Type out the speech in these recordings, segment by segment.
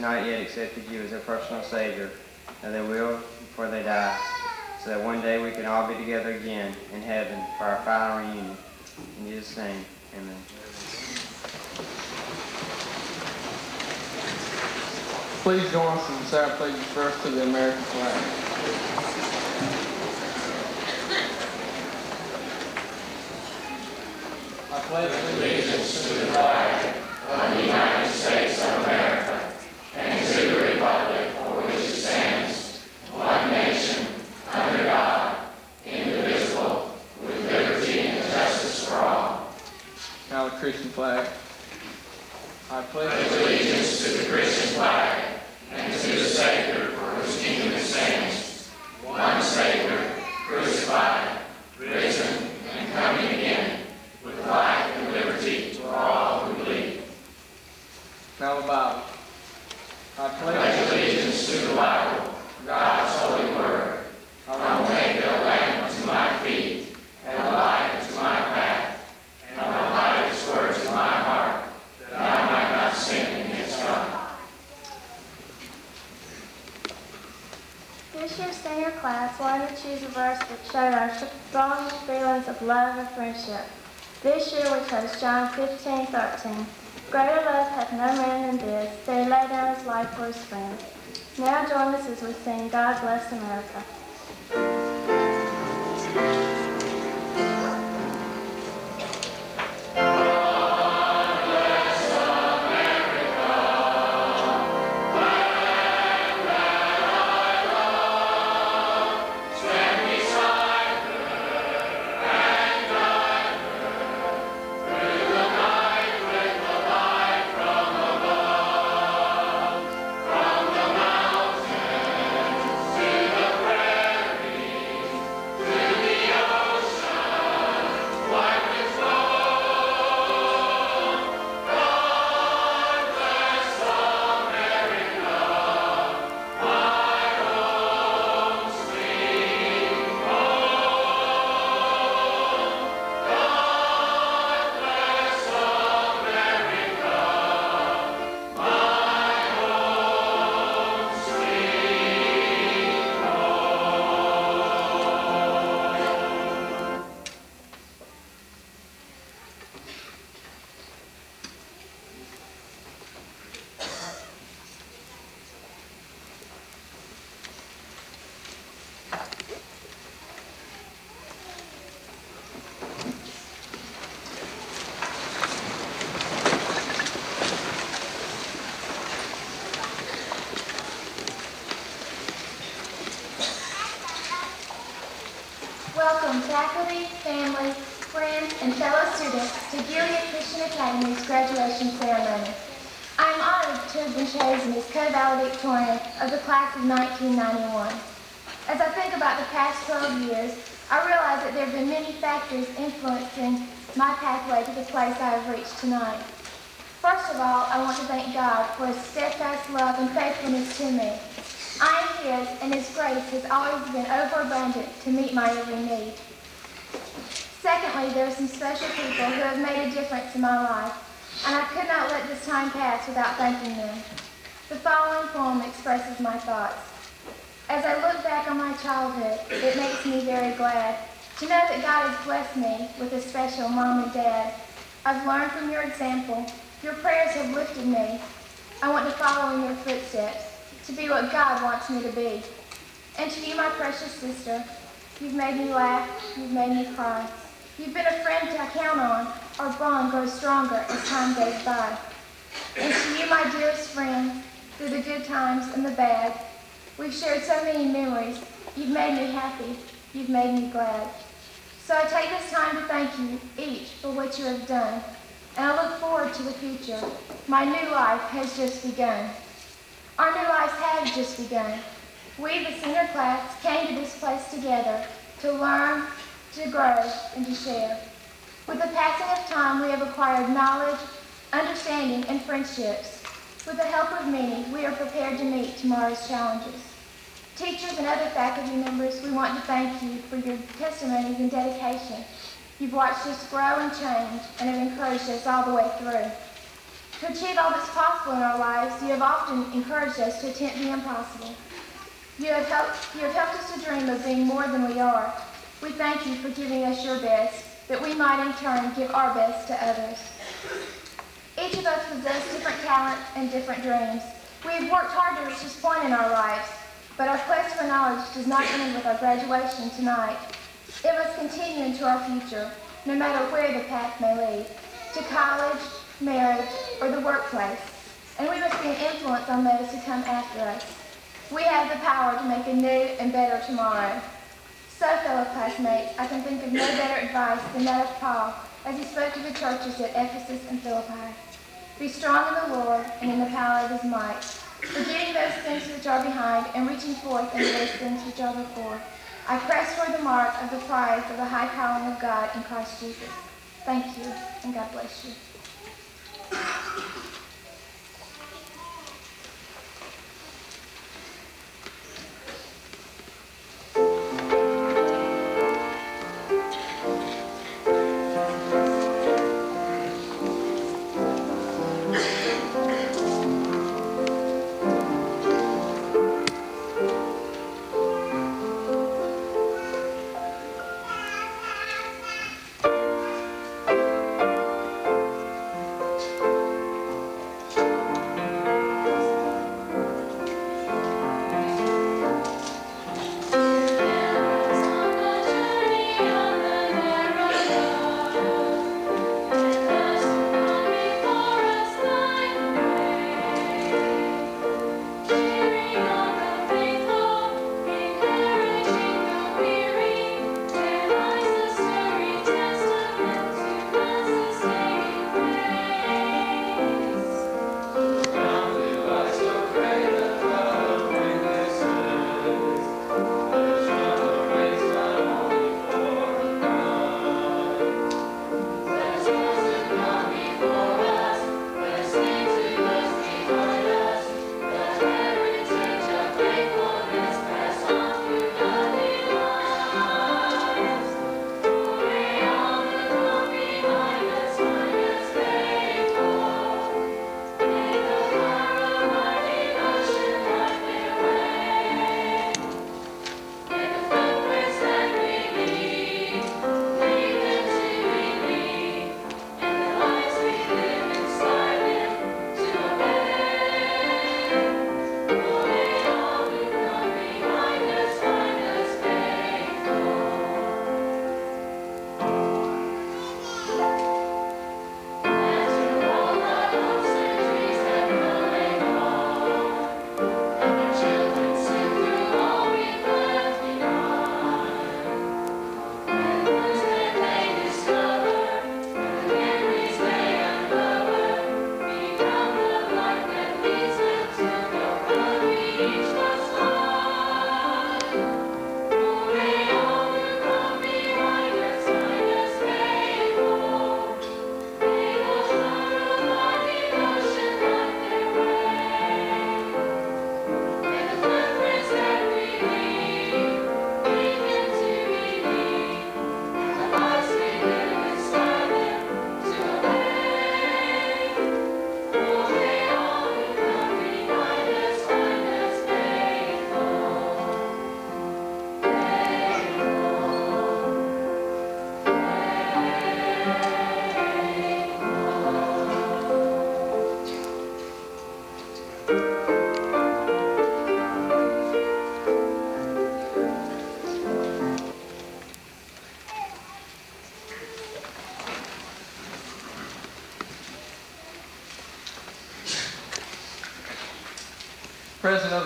not yet accepted you as their personal Savior, and they will before they die, so that one day we can all be together again in heaven for our final reunion. In Jesus' name, amen. Please join us in the sad pledges first to the American flag. I pledge allegiance to the flag Now the Christian flag. I pledge allegiance Now the Bible. I pledge allegiance to the Bible, God's holy word. I will make it a lamp to my feet and a light to my path, and I will hide His words in my heart, that I might not sin against God. This year's senior wanted to choose a verse that showed our strong feelings of love and friendship. This year we chose John 15, 13. Greater love hath no man than this, that he lay down his life for his friends. Now join us as we sing God Bless America. Tonight. First of all, I want to thank God for his steadfast love and faithfulness to me. I am his, and his grace has always been overabundant to meet my every need. Secondly, there are some special people who have made a difference in my life, and I could not let this time pass without thanking them. The following poem expresses my thoughts. As I look back on my childhood, it makes me very glad to know that God has blessed me with a special mom and dad. I've learned from your example. Your prayers have lifted me. I want to follow in your footsteps, to be what God wants me to be. And to you, my precious sister, you've made me laugh, you've made me cry. You've been a friend to count on. Our bond grows stronger as time goes by. And to you, my dearest friend, through the good times and the bad, we've shared so many memories. You've made me happy. You've made me glad. So I take this time to thank you each for what you have done. And I look forward to the future. My new life has just begun. Our new lives have just begun. We, the senior class, came to this place together to learn, to grow, and to share. With the passing of time, we have acquired knowledge, understanding, and friendships. With the help of many, we are prepared to meet tomorrow's challenges. Teachers and other faculty members, we want to thank you for your testimonies and dedication. You've watched us grow and change and have encouraged us all the way through. To achieve all that's possible in our lives, you have often encouraged us to attempt the impossible. You have, helped, you have helped us to dream of being more than we are. We thank you for giving us your best, that we might in turn give our best to others. Each of us possess different talents and different dreams. We have worked hard to reach this point in our lives, but our quest for knowledge does not end with our graduation tonight. It must continue into our future, no matter where the path may lead, to college, marriage, or the workplace. And we must be an influence on those who come after us. We have the power to make a new and better tomorrow. So, fellow classmates, I can think of no better advice than that of Paul as he spoke to the churches at Ephesus and Philippi. Be strong in the Lord and in the power of his might, forgetting those things which are behind and reaching forth into those things which are before. I press toward the mark of the prize of the high calling of God in Christ Jesus. Thank you, and God bless you.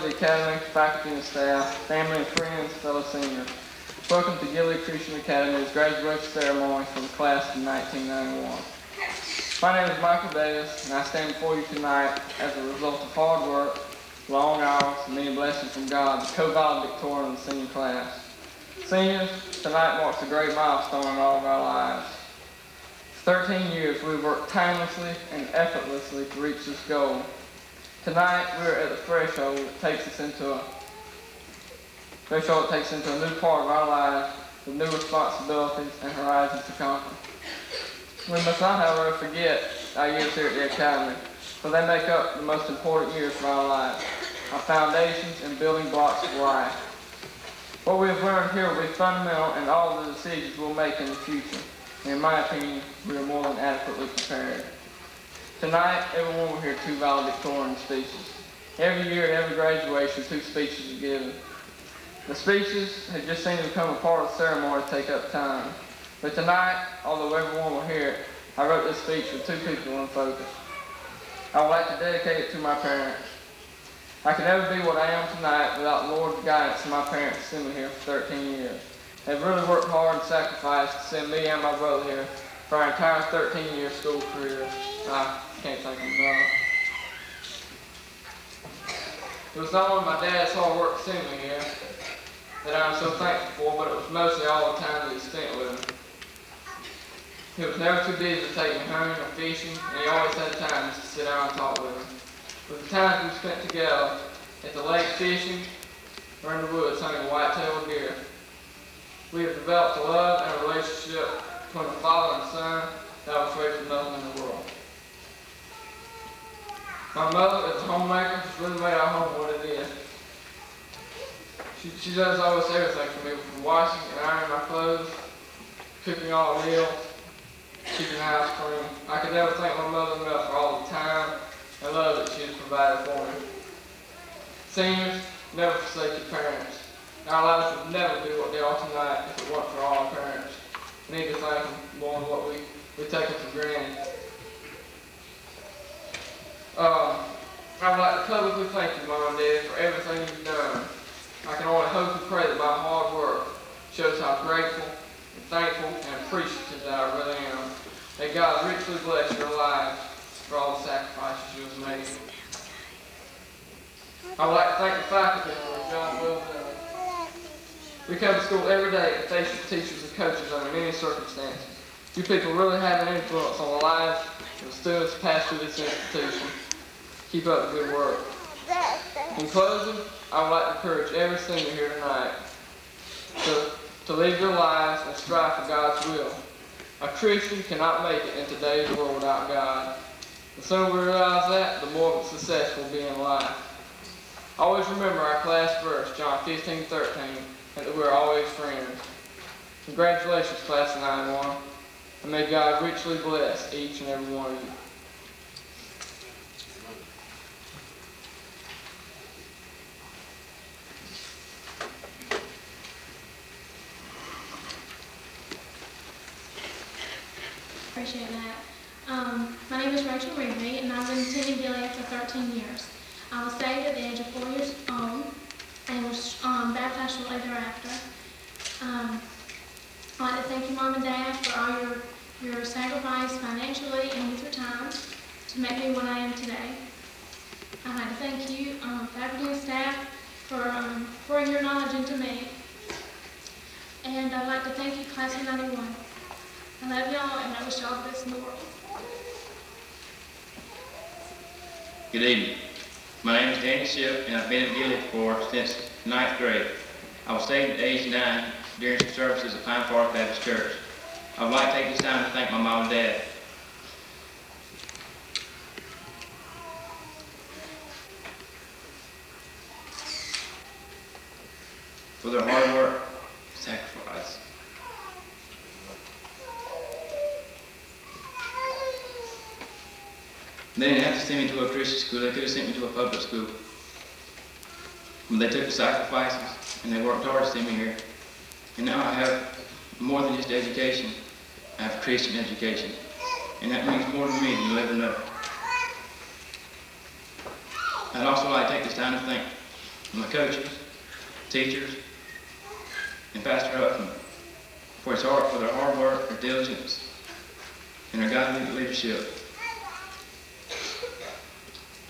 The Academy, faculty and staff, family and friends, fellow seniors. Welcome to Gilead Christian Academy's graduation ceremony for the class of 1991. My name is Michael Davis, and I stand before you tonight as a result of hard work, long hours, and many blessings from God, the co-valedictorian of the senior class. Seniors, tonight marks a great milestone in all of our lives. 13 years we've worked tirelessly and effortlessly to reach this goal. Tonight we're at the threshold that takes us into a threshold that takes us into a new part of our lives with new responsibilities and horizons to conquer. We must not, however, forget our years here at the Academy, for they make up the most important years of our lives, our foundations and building blocks of life. What we have learned here will be fundamental in all the decisions we'll make in the future. In my opinion, we are more than adequately prepared. Tonight, everyone will hear two valedictorian speeches. Every year at every graduation, two speeches are given. The speeches have just seemed to become a part of the ceremony to take up time. But tonight, although everyone will hear it, I wrote this speech with two people in focus. I would like to dedicate it to my parents. I could never be what I am tonight without the Lord's guidance and my parents sending me here for 13 years. They've really worked hard and sacrificed to send me and my brother here for our entire 13-year school career. I It was not only my dad's hard work sending me here that I'm so thankful for, but it was mostly all the time that he spent with me. He was never too busy to take me hunting or fishing, and he always had time to sit down and talk with me. With the times we spent together at the lake fishing or in the woods hunting white-tailed deer, we have developed a love and a relationship between a father and son that was raised with nothing in the world. My mother, as a homemaker, has really made our home what it is. She, she does almost everything for me, from washing and ironing my clothes, cooking all the meals, keeping the house clean. I could never thank my mother enough for all the time and love that she has provided for me. Seniors, never forsake your parents. Our lives would never be what they are tonight if it weren't for all our parents. We need to thank them more than what we, we take them for granted. Uh, I would like to publicly thank you, Mom and Dad, for everything you've done. I can only hope and pray that my hard work shows how grateful and thankful and appreciative that I really am. May God richly bless your lives for all the sacrifices you have made. I would like to thank the faculty for their job well done. We come to school every day and face the teachers and coaches under many circumstances. You people really have an influence on the lives of the students who pass through this institution. Keep up the good work. In closing, I would like to encourage every senior here tonight to, to live their lives and strive for God's will. A Christian cannot make it in today's world without God. The sooner we realize that, the more success we'll be in life. Always remember our class verse, John 15, 13, and that we're always friends. Congratulations, class of 9-1, and may God richly bless each and every one of you. Appreciate that. Um, my name is Rachel Rigby, and I've been attending Gilead for 13 years. I was saved at the age of four years old and was um, baptized shortly thereafter. Um, I'd like to thank you, Mom and Dad, for all your, your sacrifice financially and with your time to make me what I am today. I'd like to thank you, um, faculty and staff, for um, pouring your knowledge into me. And I'd like to thank you, Class of 91. I love y'all, and I wish y'all the best in the world. Good evening. My name is Danny Ship, and I've been at Gilead for since ninth grade. I was saved at age nine during some services at Pine Park Baptist Church. I would like to take this time to thank my mom and dad. For their hard work, sacrifice. They didn't have to send me to a Christian school, they could have sent me to a public school. But they took the sacrifices and they worked hard to send me here. And now I have more than just education. I have Christian education. And that means more to me than ever know. I'd also like to take this time to thank my coaches, teachers, and Pastor Huffman for his hard, for their hard work, their diligence, and their godly leadership.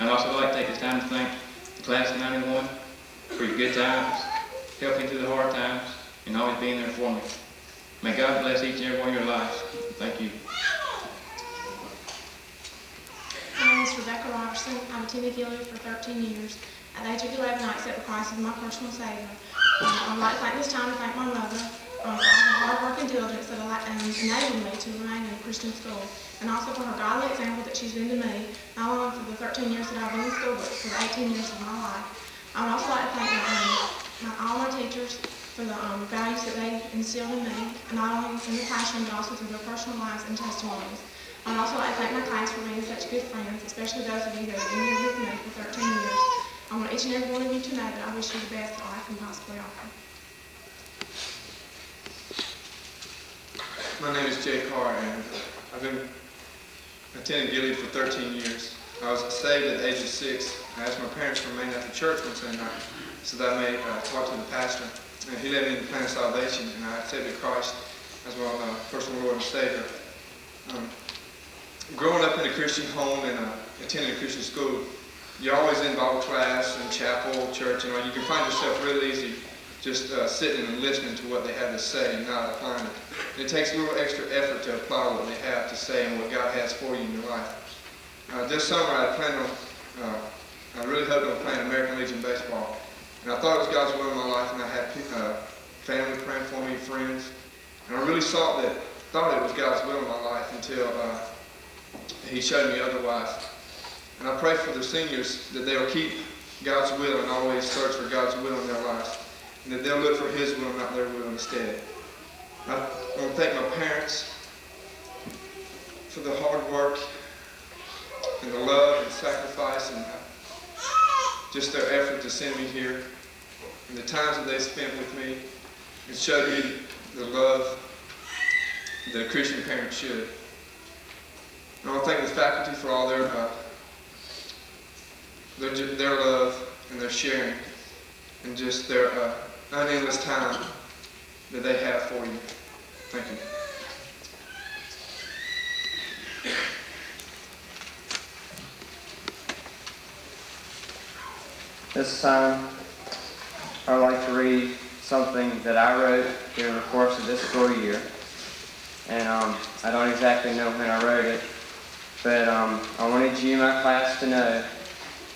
I'd also like to take this time to thank the class of 91 for your good times, helping through the hard times, and always being there for me. May God bless each and every one of your lives. Thank you. My name is Rebecca Robertson. I'm attended Gilead for 13 years. At the age of 11, I accepted Christ as my personal Savior. Um, I'd like to take this time to thank my mother, um, hard work and diligence that enabled me to remain in Christian school, and also for her godly example that she's been to me, not only for the 13 years that I've been in school, but for the 18 years of my life. I would also like to thank my, um, my, all my teachers for the um, values that they instilled in me, not only in the classroom, but also through their personal lives and testimonies. I'd also like to thank my class for being such good friends, especially those of you that have been here with me for 13 years. I want each and every one of you to know that I wish you the best that life can possibly offer. My name is Jay Carr, and I've been attending Gilead for 13 years. I was saved at the age of six. I asked my parents to remain at the church one Sunday night so that I may uh, talk to the pastor. And he led me in the plan of salvation, and I accepted Christ as my uh, personal Lord and Savior. Um, growing up in a Christian home and uh, attending a Christian school, you're always in Bible class and chapel, church, you know, you can find yourself real easy just uh, sitting and listening to what they have to say and not applying it. It takes a little extra effort to apply what they have to say and what God has for you in your life. Uh, this summer I planned on, uh, I really hoped on playing American Legion baseball. And I thought it was God's will in my life and I had uh, family praying for me, friends. And I really thought that, thought it was God's will in my life until uh, He showed me otherwise. And I pray for the seniors that they'll keep God's will and always search for God's will in their lives. And that they'll look for His will, not their will instead. I want to thank my parents for the hard work and the love and sacrifice and just their effort to send me here and the times that they spent with me and showed me the love that a Christian parent should. And I want to thank the faculty for all their uh, their, their love and their sharing and just their uh, unendless time that they have for you. Thank you. This time, I'd like to read something that I wrote during the course of this school year. And um, I don't exactly know when I wrote it, but um, I wanted you, my class, to know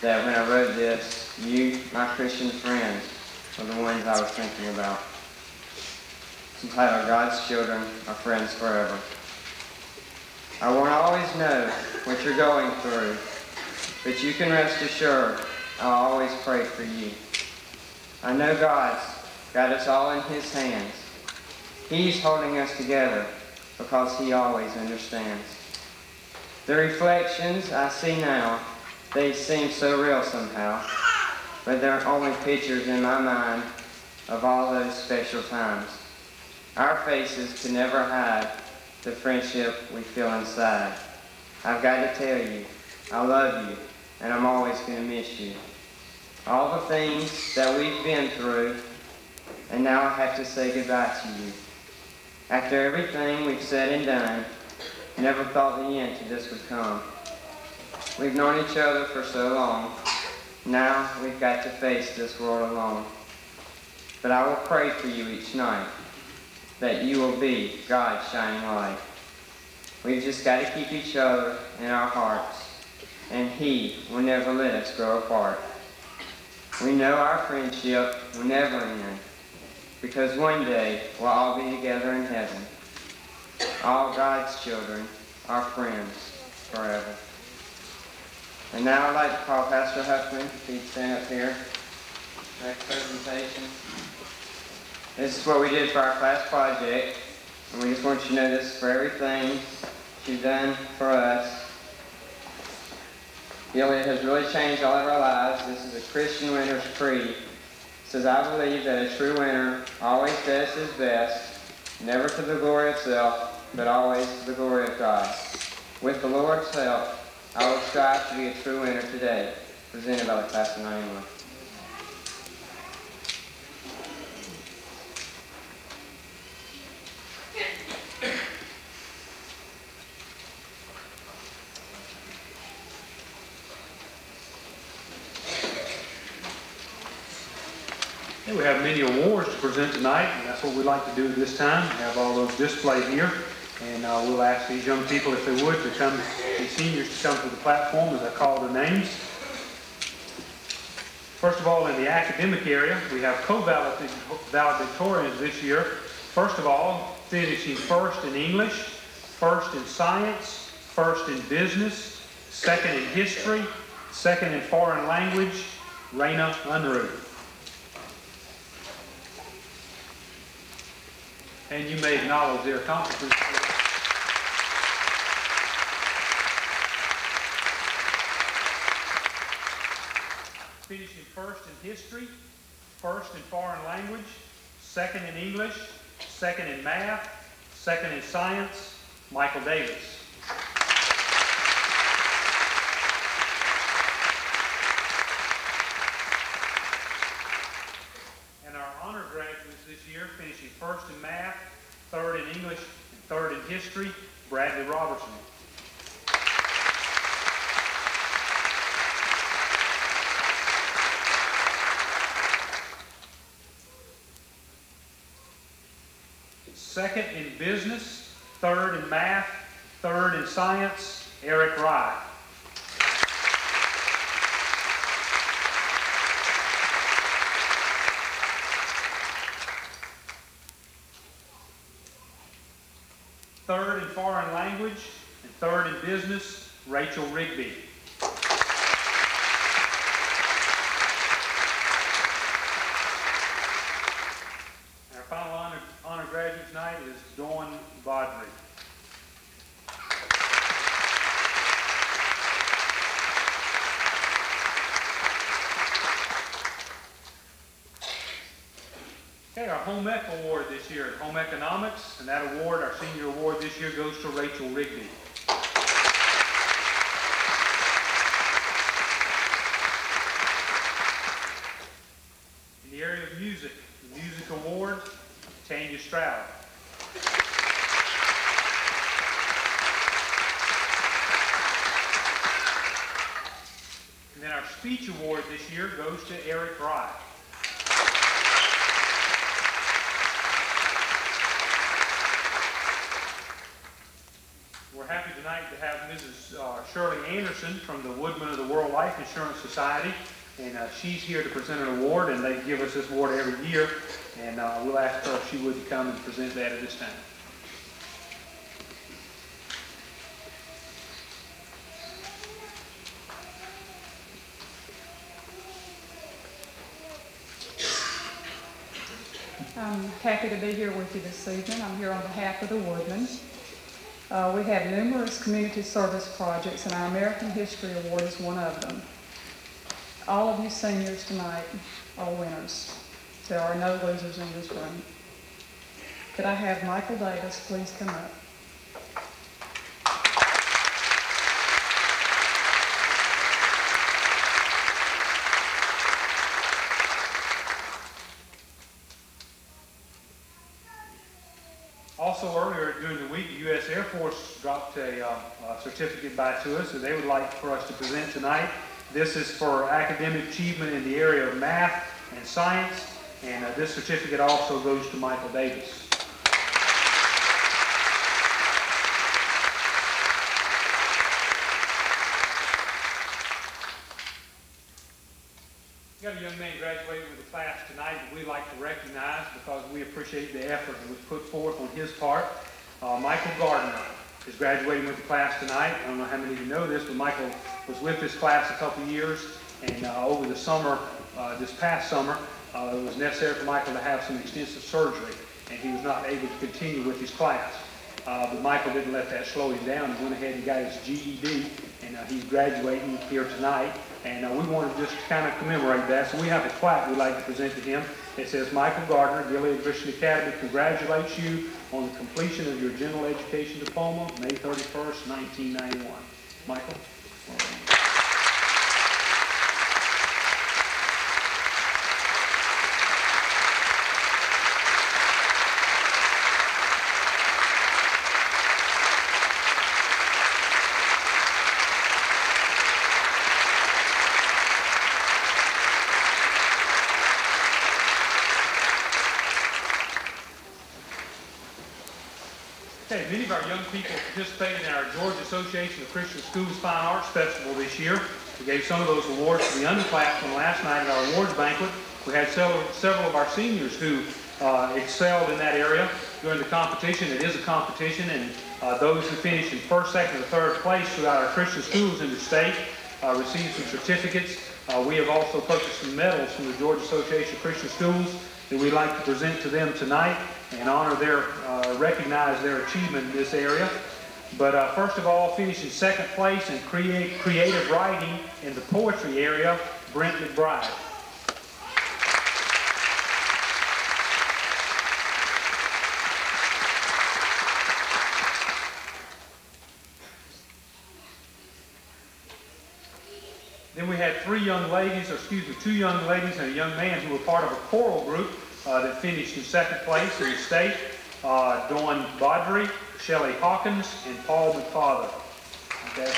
that when I wrote this, you, my Christian friends, were the ones I was thinking about. It's entitled God's Children are Friends Forever. I won't always know what you're going through, but you can rest assured I'll always pray for you. I know God's got us all in His hands. He's holding us together because He always understands. The reflections I see now, they seem so real somehow, but they're only pictures in my mind of all those special times. Our faces can never hide the friendship we feel inside. I've got to tell you, I love you, and I'm always going to miss you. All the things that we've been through, and now I have to say goodbye to you. After everything we've said and done, never thought the end to this would come. We've known each other for so long, now we've got to face this world alone. But I will pray for you each night that you will be God's shining light. We've just got to keep each other in our hearts, and He will never let us grow apart. We know our friendship will never end, because one day we'll all be together in heaven. All God's children are friends forever. And now I'd like to call Pastor Huffman if he'd stand up here. Next presentation. This is what we did for our class project, and we just want you to know this for everything you've done for us. Gilead has really changed all of our lives. This is a Christian winner's creed. It says, I believe that a true winner always does his best, never to the glory of self, but always to the glory of God. With the Lord's help, I will strive to be a true winner today. Presented by the class of 91. We have many awards to present tonight, and that's what we'd like to do this time, have all those displayed here. And uh, we'll ask these young people, if they would, to come, these seniors to come to the platform as I call their names. First of all, in the academic area, we have co-valedictorians this year. First of all, finishing first in English, first in science, first in business, second in history, second in foreign language, Raina Unruh. And you may acknowledge their accomplishments. Finishing first in history, first in foreign language, second in English, second in math, second in science, Michael Davis. And our honor graduates this year finishing first in math, third in English, and third in history, Bradley Robertson. Second in business, third in math, third in science, Eric Rye. Third in foreign language, and third in business, Rachel Rigby. Our final honor, honor graduate tonight is Dawn Vaudry. Okay, our Home Ec Award this year, Home Economics, and that award, our senior award this year goes to Rachel Rigby. In the area of music, the Music Award, Tanya Stroud. And then our speech award this year goes to Eric Rye. We're happy tonight is uh, Shirley Anderson from the Woodmen of the World Life Insurance Society. And uh, she's here to present an award, and they give us this award every year. And uh, we'll ask her if she would come and present that at this time. I'm happy to be here with you this evening. I'm here on behalf of the Woodmen. Uh, we have numerous community service projects, and our American History Award is one of them. All of you seniors tonight are winners. There are no losers in this room. Could I have Michael Davis please come up? Also, earlier during the week, the U.S. Air Force dropped a, uh, a certificate by to us that they would like for us to present tonight. This is for academic achievement in the area of math and science, and uh, this certificate also goes to Michael Davis. We got a young man graduating with the class tonight that we'd like to recognize because we appreciate the effort that was put forth on his part. Uh, Michael Gardner is graduating with the class tonight. I don't know how many of you know this, but Michael was with this class a couple years, and uh, over the summer, uh, this past summer, uh, it was necessary for Michael to have some extensive surgery, and he was not able to continue with his class. Uh, but Michael didn't let that slow him down. He went ahead and got his GED, and uh, he's graduating here tonight. And we want to just kind of commemorate that. So we have a plaque we'd like to present to him. It says, Michael Gardner, Gilead Christian Academy congratulates you on the completion of your general education diploma, May 31st, 1991. Michael? Many of our young people participating in our Georgia Association of Christian Schools Fine Arts Festival this year. We gave some of those awards to the underclassmen last night at our awards banquet. We had several, several of our seniors who uh, excelled in that area during the competition. It is a competition, and uh, those who finished in first, second, and third place throughout our Christian schools in the state uh, received some certificates. Uh, we have also purchased some medals from the Georgia Association of Christian Schools that we'd like to present to them tonight and honor their, uh, recognize their achievement in this area. But uh, first of all, finishing second place in create, creative writing in the poetry area, Brent McBride. Then we had three young ladies, or excuse me, two young ladies and a young man who were part of a choral group uh, that finished in second place in the state. Uh, Dawn Baudry, Shelley Hawkins, and Paul McFarland. Okay.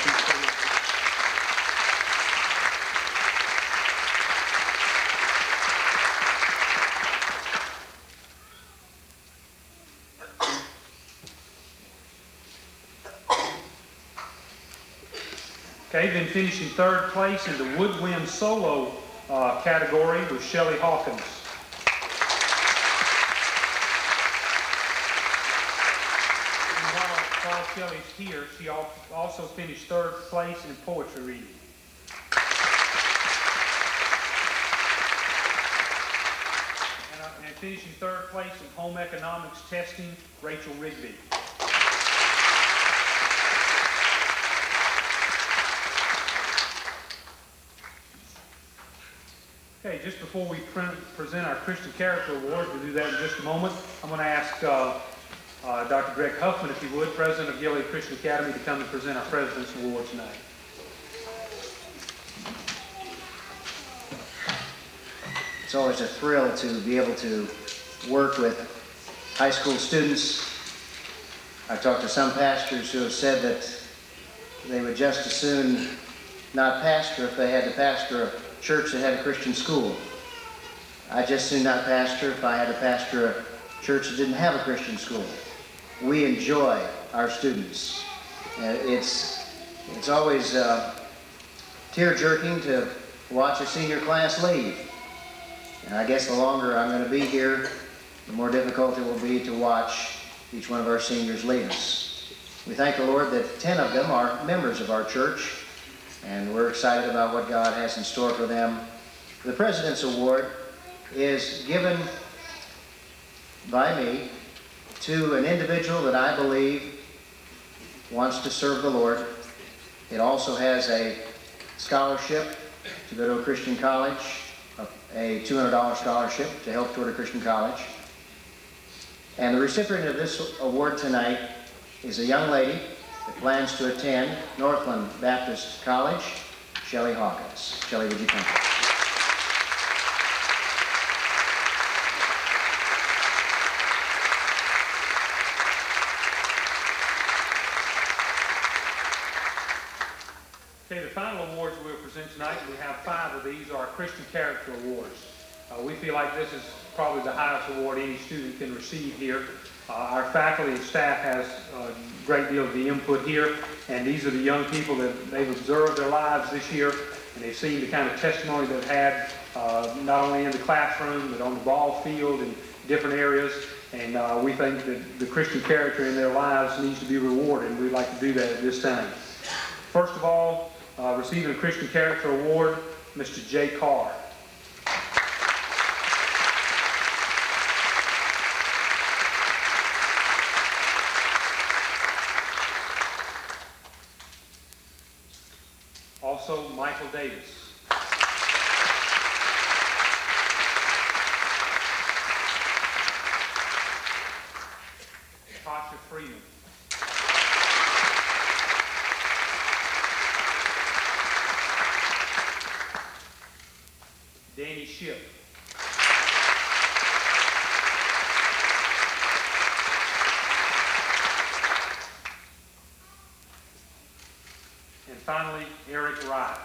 Okay, then finishing third place in the woodwind solo uh, category was Shelley Hawkins. And while here, she also finished third place in poetry reading. And, uh, and finishing third place in home economics testing, Rachel Rigby. Okay, just before we pre- present our Christian Character Awards, we'll do that in just a moment. I'm going to ask uh, uh, Dr. Greg Huffman, if you would, President of Gilead Christian Academy, to come and present our President's Award tonight. It's always a thrill to be able to work with high school students. I've talked to some pastors who have said that they would just as soon not pastor if they had to pastor a church that had a Christian school. I'd just soon not pastor if I had to pastor a church that didn't have a Christian school. We enjoy our students. Uh, It's, it's always uh, tear-jerking to watch a senior class leave. And I guess the longer I'm going to be here, the more difficult it will be to watch each one of our seniors leave us. We thank the Lord that 10 of them are members of our church, and we're excited about what God has in store for them. The President's Award is given by me to an individual that I believe wants to serve the Lord. It also has a scholarship to go to a Christian college, a a $200 scholarship to help toward a Christian college. And the recipient of this award tonight is a young lady that plans to attend Northland Baptist College, Shelley Hawkins. Shelley, would you come? Okay, the final awards we'll present tonight, we have five of these, are Christian Character Awards. Uh, we feel like this is probably the highest award any student can receive here. Uh, our faculty and staff has a great deal of the input here, and these are the young people that they've observed their lives this year, and they've seen the kind of testimony they've had, uh, not only in the classroom, but on the ball field and different areas. And uh, we think that the Christian character in their lives needs to be rewarded, and we'd like to do that at this time. First of all, uh, receiving a Christian Character Award, Mr. Jay Carr. Also, Michael Davis. Tasha Freeman. Danny Ship. And finally, Eric Wright.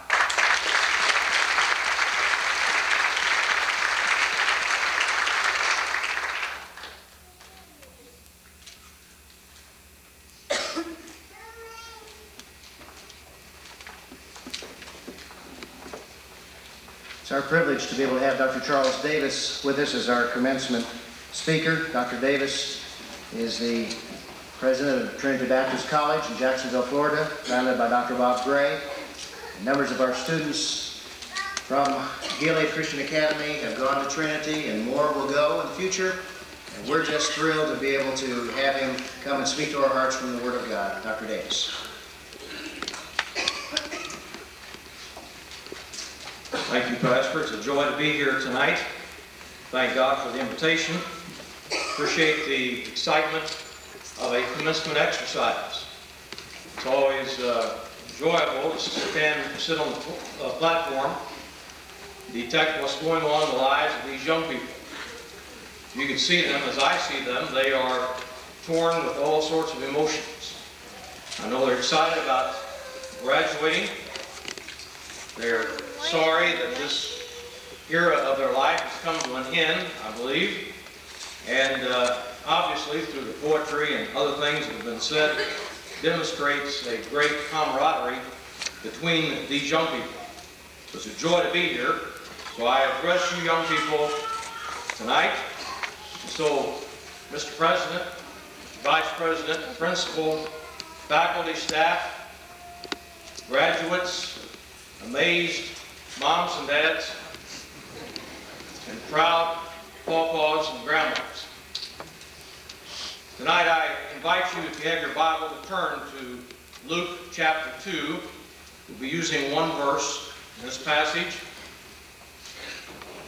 It's our privilege to be able to have Dr. Charles Davis with us as our commencement speaker. Dr. Davis is the president of Trinity Baptist College in Jacksonville, Florida, founded by Dr. Bob Gray. Numbers of our students from Gilead Christian Academy have gone to Trinity, and more will go in the future. And we're just thrilled to be able to have him come and speak to our hearts from the Word of God. Dr. Davis. Thank you, Pastor. It's a joy to be here tonight. Thank God for the invitation. Appreciate the excitement of a commencement exercise. It's always uh, enjoyable to stand, sit on the uh, platform, detect what's going on in the lives of these young people. You can see them as I see them. They are torn with all sorts of emotions. I know they're excited about graduating. They're sorry that this era of their life has come to an end, I believe. And uh, obviously, through the poetry and other things that have been said, demonstrates a great camaraderie between these young people. It's a joy to be here. So I address you young people tonight. So, Mr. President, Vice President, Principal, faculty, staff, graduates, amazed moms and dads, and proud pawpaws and grandmas. Tonight I invite you, if you have your Bible, to turn to Luke chapter 2. We'll be using one verse in this passage.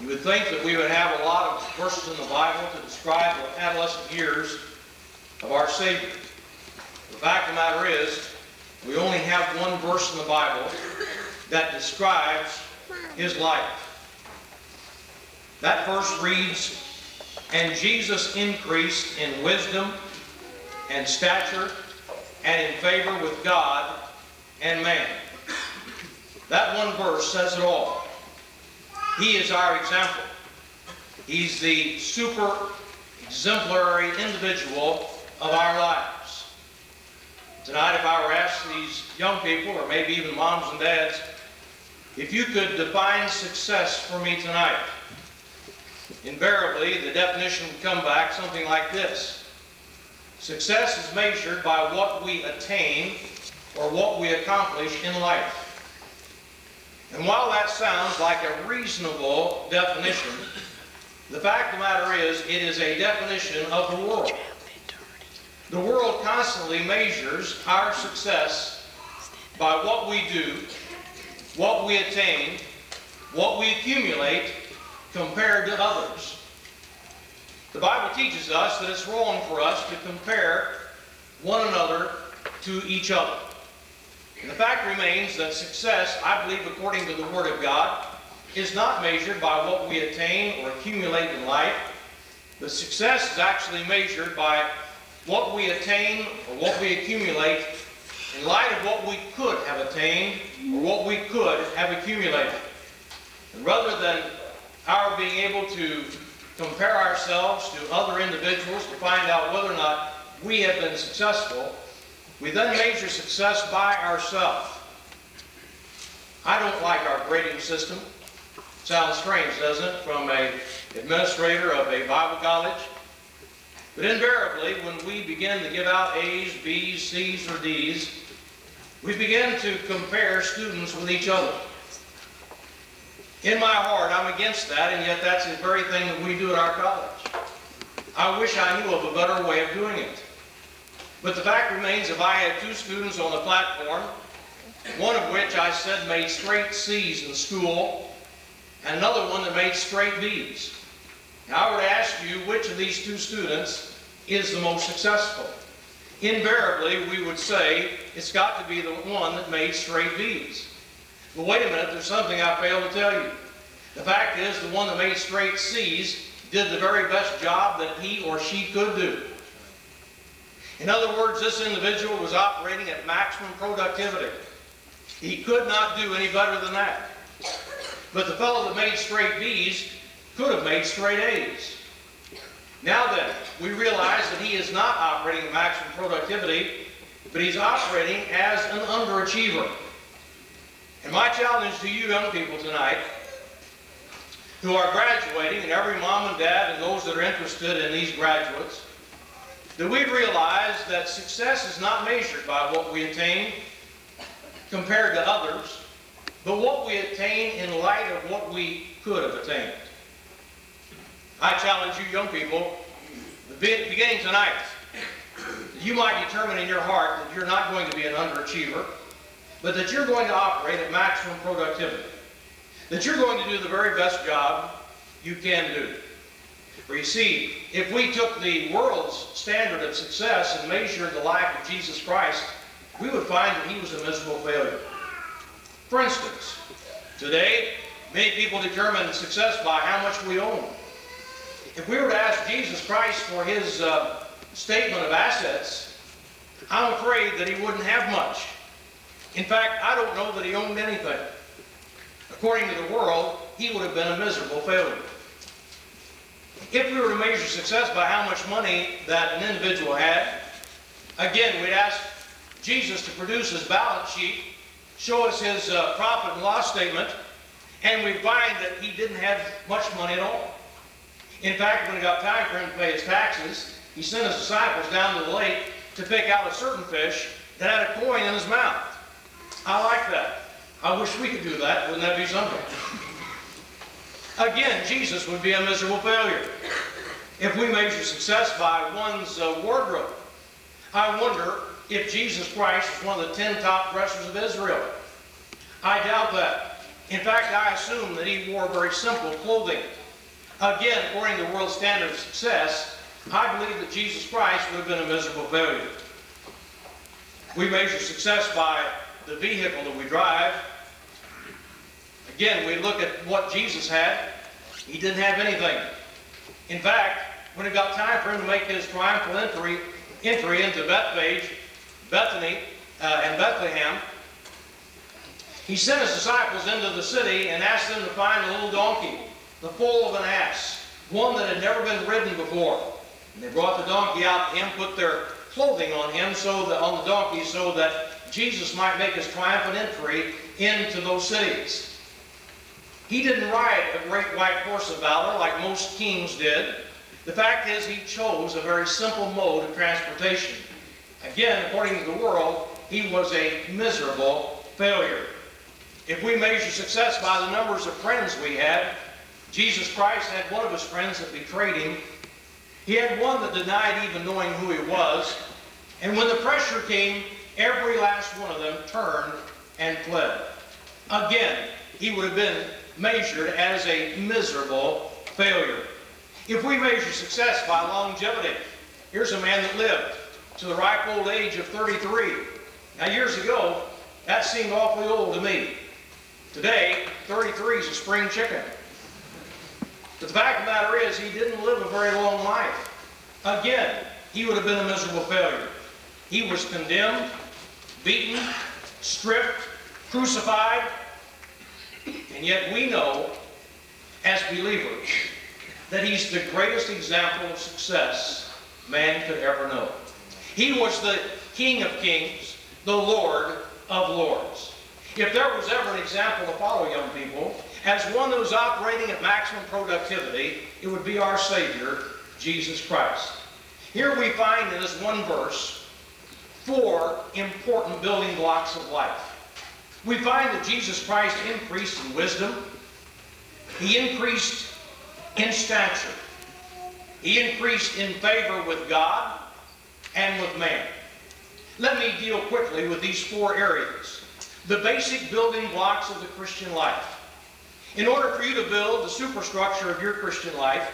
You would think that we would have a lot of verses in the Bible to describe the adolescent years of our Savior. The fact of the matter is, we only have one verse in the Bible that describes his life. That verse reads, And Jesus increased in wisdom and stature and in favor with God and man. That one verse says it all. He is our example. He's the super exemplary individual of our lives. Tonight, if I were asked these young people, or maybe even moms and dads, if you could define success for me tonight, invariably the definition would come back something like this. Success is measured by what we attain or what we accomplish in life. And while that sounds like a reasonable definition, the fact of the matter is it is a definition of the world. The world constantly measures our success by what we do, what we attain, what we accumulate compared to others. The Bible teaches us that it's wrong for us to compare one another to each other. And the fact remains that success, I believe according to the Word of God, is not measured by what we attain or accumulate in life. The success is actually measured by what we attain or what we accumulate in light of what we could have attained or what we could have accumulated. And rather than our being able to compare ourselves to other individuals to find out whether or not we have been successful, we then measure success by ourselves. I don't like our grading system. Sounds strange, doesn't it, from a administrator of a Bible college? But invariably, when we begin to give out A's, B's, C's, or D's, we begin to compare students with each other. In my heart, I'm against that, and yet that's the very thing that we do at our college. I wish I knew of a better way of doing it. But the fact remains, if I had two students on the platform, one of which I said made straight C's in school, and another one that made straight B's, now I would ask you which of these two students is the most successful. Invariably, we would say it's got to be the one that made straight B's. But wait a minute, there's something I failed to tell you. The fact is, the one that made straight C's did the very best job that he or she could do. In other words, this individual was operating at maximum productivity. He could not do any better than that. But the fellow that made straight B's could have made straight A's. Now then, we realize that he is not operating at maximum productivity, but he's operating as an underachiever. And my challenge to you young people tonight who are graduating, and every mom and dad and those that are interested in these graduates, that we realize that success is not measured by what we attain compared to others, but what we attain in light of what we could have attained. I challenge you young people, beginning tonight, you might determine in your heart that you're not going to be an underachiever, but that you're going to operate at maximum productivity. That you're going to do the very best job you can do. For you see, if we took the world's standard of success and measured the life of Jesus Christ, we would find that he was a miserable failure. For instance, today, many people determine success by how much we own. If we were to ask Jesus Christ for his uh, statement of assets, I'm afraid that he wouldn't have much. In fact, I don't know that he owned anything. According to the world, he would have been a miserable failure. If we were to measure success by how much money that an individual had, again, we'd ask Jesus to produce his balance sheet, show us his uh, profit and loss statement, and we'd find that he didn't have much money at all. In fact, when it got time for him to pay his taxes, he sent his disciples down to the lake to pick out a certain fish that had a coin in his mouth. I like that. I wish we could do that. Wouldn't that be something? Again, Jesus would be a miserable failure. If we measure success by one's uh, wardrobe, I wonder if Jesus Christ was one of the ten top dressers of Israel. I doubt that. In fact, I assume that he wore very simple clothing. Again, according to the world standard of success, I believe that Jesus Christ would have been a miserable failure. We measure success by the vehicle that we drive. Again, we look at what Jesus had. He didn't have anything. In fact, when it got time for him to make his triumphal entry, entry into Bethphage, Bethany, uh, and Bethlehem, he sent his disciples into the city and asked them to find a little donkey, the foal of an ass, one that had never been ridden before. And they brought the donkey out to him, put their clothing on him, so that on the donkey, so that Jesus might make his triumphant entry into those cities. He didn't ride a great white horse of valor like most kings did. The fact is, he chose a very simple mode of transportation. Again, according to the world, he was a miserable failure. If we measure success by the numbers of friends we had, Jesus Christ had one of his friends that betrayed him. He had one that denied even knowing who he was. And when the pressure came, every last one of them turned and fled. Again, he would have been measured as a miserable failure. If we measure success by longevity, here's a man that lived to the ripe old age of 33. Now, years ago, that seemed awfully old to me. Today, 33 is a spring chicken. The fact of the matter is, he didn't live a very long life. Again, he would have been a miserable failure. He was condemned, beaten, stripped, crucified, and yet we know, as believers, that he's the greatest example of success man could ever know. He was the King of kings, the Lord of lords. If there was ever an example to follow, young people, as one that was operating at maximum productivity, it would be our Savior, Jesus Christ. Here we find in this one verse four important building blocks of life. We find that Jesus Christ increased in wisdom. He increased in stature. He increased in favor with God and with man. Let me deal quickly with these four areas. The basic building blocks of the Christian life. In order for you to build the superstructure of your Christian life,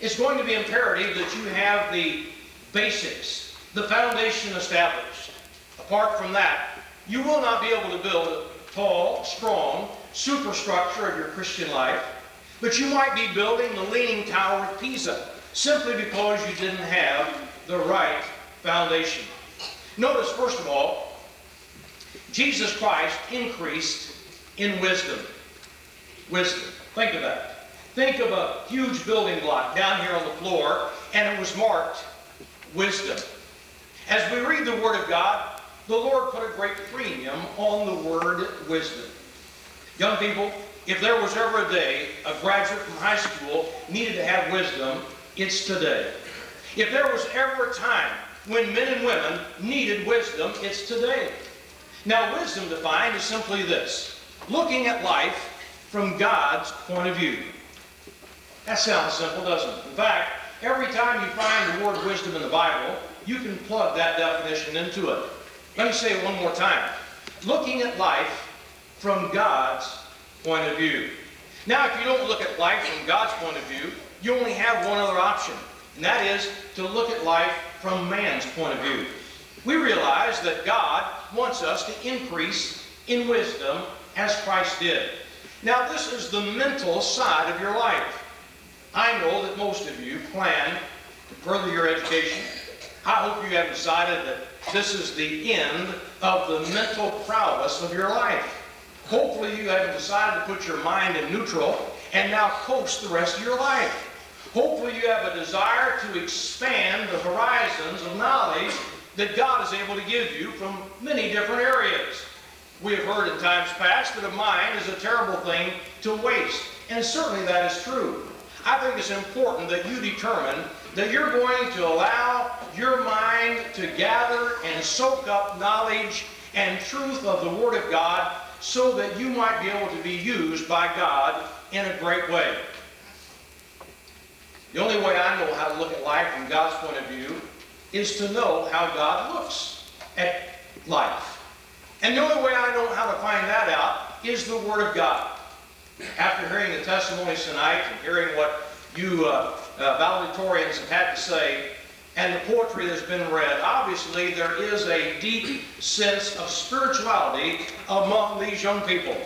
it's going to be imperative that you have the basics, the foundation established. Apart from that, you will not be able to build a tall, strong superstructure of your Christian life, but you might be building the Leaning Tower of Pisa simply because you didn't have the right foundation. Notice, first of all, Jesus Christ increased in wisdom. Wisdom. Think of that. Think of a huge building block down here on the floor, and it was marked wisdom. As we read the Word of God, the Lord put a great premium on the word wisdom. Young people, if there was ever a day a graduate from high school needed to have wisdom, it's today. If there was ever a time when men and women needed wisdom, it's today. Now, wisdom defined is simply this looking at life from God's point of view. That sounds simple, doesn't it? In fact, every time you find the word wisdom in the Bible, you can plug that definition into it. Let me say it one more time. Looking at life from God's point of view. Now, if you don't look at life from God's point of view, you only have one other option, and that is to look at life from man's point of view. We realize that God wants us to increase in wisdom as Christ did. Now, this is the mental side of your life. I know that most of you plan to further your education. I hope you have decided that this is the end of the mental prowess of your life. Hopefully you have decided to put your mind in neutral and now coast the rest of your life. Hopefully you have a desire to expand the horizons of knowledge that God is able to give you from many different areas. We have heard in times past that a mind is a terrible thing to waste, and certainly that is true. I think it's important that you determine that you're going to allow your mind to gather and soak up knowledge and truth of the Word of God so that you might be able to be used by God in a great way. The only way I know how to look at life from God's point of view is to know how God looks at life. And the only way I know how to find that out is the Word of God. After hearing the testimonies tonight and hearing what you uh, uh, valedictorians have had to say, and the poetry that's been read, obviously there is a deep sense of spirituality among these young people.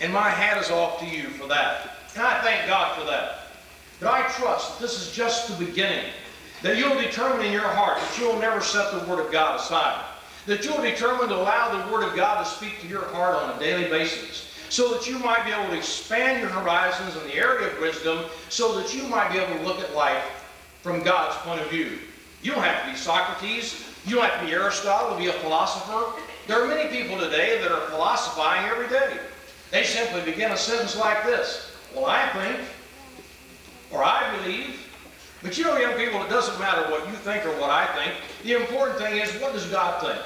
And my hat is off to you for that. And I thank God for that. But I trust that this is just the beginning. That you'll determine in your heart that you'll never set the Word of God aside. That you'll determine to allow the Word of God to speak to your heart on a daily basis. So that you might be able to expand your horizons in the area of wisdom so that you might be able to look at life from God's point of view. You don't have to be Socrates. You don't have to be Aristotle to be a philosopher. There are many people today that are philosophizing every day. They simply begin a sentence like this. Well, I think, or I believe. But you know, young people, it doesn't matter what you think or what I think. The important thing is, what does God think?